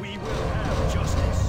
We will have justice.